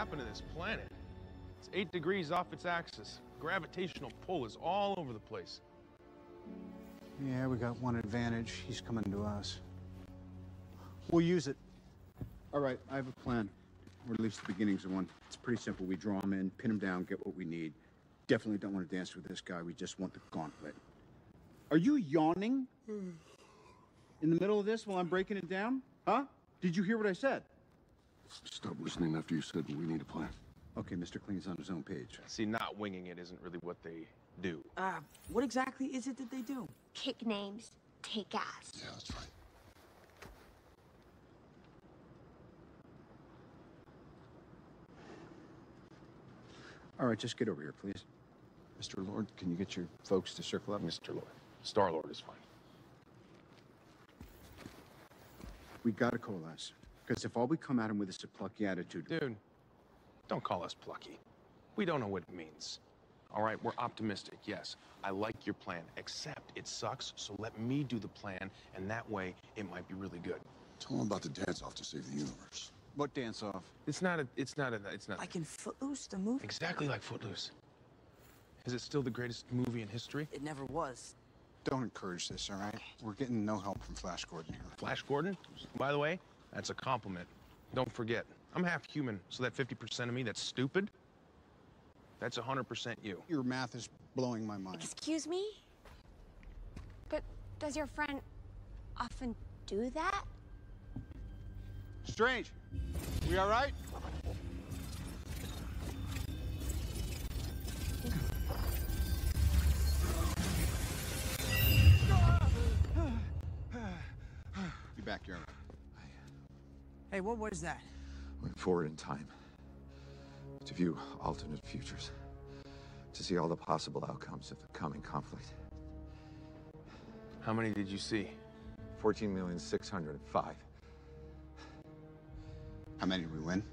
happened to this planet? It's eight degrees off its axis. Gravitational pull is all over the place. Yeah, we got one advantage. He's coming to us. We'll use it. All right, I have a plan. Or at least the beginnings of one. It's pretty simple. We draw him in, pin him down, get what we need. Definitely don't want to dance with this guy. We just want the gauntlet. Are you yawning? In the middle of this while I'm breaking it down? Huh? Did you hear what I said? Stop listening after you said we need a plan. Okay, Mr. Clean's on his own page. See, not winging it isn't really what they do. Uh, what exactly is it that they do? Kick names, take ass. Yeah, that's right. All right, just get over here, please. Mr. Lord, can you get your folks to circle up? Mr. Lord. Star Lord is fine. We gotta coalesce. Because if all we come at him with is a plucky attitude, Dude, don't call us plucky. We don't know what it means. All right, we're optimistic, yes. I like your plan, except it sucks, so let me do the plan, and that way it might be really good. Tell him about the dance off to save the universe. What dance off? It's not a, it's not a, it's not. Like in Footloose, the movie? Exactly like Footloose. Is it still the greatest movie in history? It never was. Don't encourage this, all right? We're getting no help from Flash Gordon here. Flash Gordon? By the way, that's a compliment. Don't forget, I'm half human, so that 50% of me that's stupid, that's 100% you. Your math is blowing my mind. Excuse me? But does your friend often do that? Strange. We all right? Be back, Jeremy. Hey, what was that? Went forward in time to view alternate futures, to see all the possible outcomes of the coming conflict. How many did you see? 14,605. How many did we win?